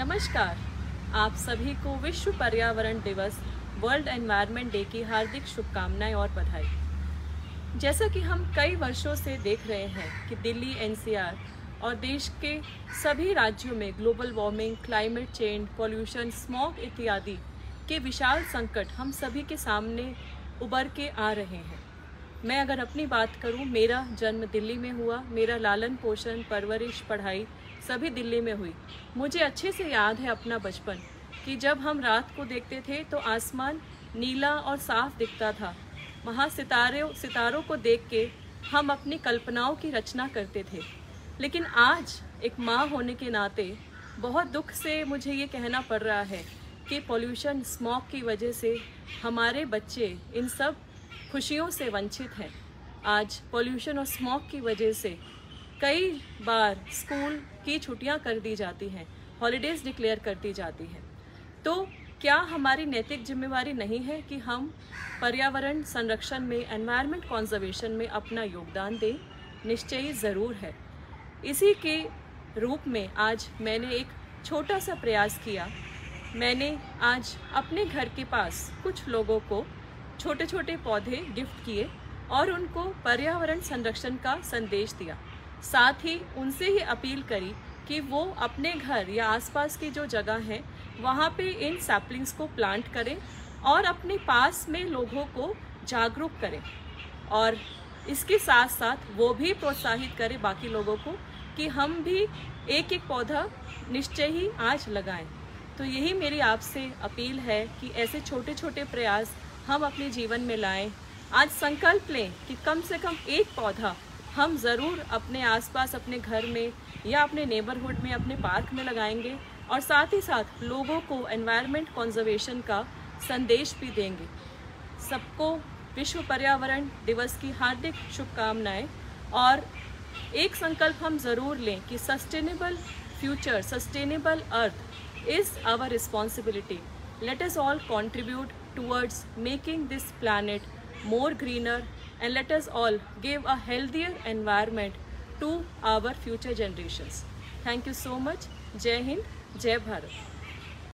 नमस्कार। आप सभी को विश्व पर्यावरण दिवस वर्ल्ड एनवायरनमेंट डे की हार्दिक शुभकामनाएँ और बधाई। जैसा कि हम कई वर्षों से देख रहे हैं कि दिल्ली एनसीआर और देश के सभी राज्यों में global warming climate change pollution smog इत्यादि के विशाल संकट हम सभी के सामने उबर के आ रहे हैं। मैं अगर अपनी बात करूँ, मेरा जन्म दिल्ली में हुआ, मेरा लालन पोषण, परवरिश, पढ़ाई सभी दिल्ली में हुई। मुझे अच्छे से याद है अपना बचपन, कि जब हम रात को देखते थे तो आसमान नीला और साफ़ दिखता था। वहाँ सितारे सितारों को देख के हम अपनी कल्पनाओं की रचना करते थे। लेकिन आज एक माँ होने के नाते बहुत दुख से मुझे ये कहना पड़ रहा है कि पॉल्यूशन स्मॉग की वजह से हमारे बच्चे इन सब खुशियों से वंचित हैं। आज पोल्यूशन और स्मॉग की वजह से कई बार स्कूल की छुट्टियाँ कर दी जाती हैं हॉलीडेज डिक्लेयर कर दी जाती हैं। तो क्या हमारी नैतिक जिम्मेवारी नहीं है कि हम पर्यावरण संरक्षण में एनवायरनमेंट कॉन्जर्वेशन में अपना योगदान दें? निश्चय ज़रूर है। इसी के रूप में आज मैंने एक छोटा सा प्रयास किया। मैंने आज अपने घर के पास कुछ लोगों को छोटे छोटे पौधे गिफ्ट किए और उनको पर्यावरण संरक्षण का संदेश दिया। साथ ही उनसे ही अपील करी कि वो अपने घर या आसपास की जो जगह है, वहाँ पे इन सैपलिंग्स को प्लांट करें और अपने पास में लोगों को जागरूक करें और इसके साथ साथ वो भी प्रोत्साहित करें बाकी लोगों को कि हम भी एक एक पौधा निश्चय ही आज लगाएँ। तो यही मेरी आपसे अपील है कि ऐसे छोटे छोटे प्रयास हम अपने जीवन में लाएँ। आज संकल्प लें कि कम से कम एक पौधा हम ज़रूर अपने आसपास, अपने घर में या अपने नेबरहुड में, अपने पार्क में लगाएँगे और साथ ही साथ लोगों को एनवायरनमेंट कंजर्वेशन का संदेश भी देंगे। सबको विश्व पर्यावरण दिवस की हार्दिक शुभकामनाएँ और एक संकल्प हम ज़रूर लें कि sustainable future sustainable earth is our responsibility let us all contribute towards making this planet more greener and let us all give a healthier environment to our future generations. Thank you so much. Jai Hind, Jai Bharat.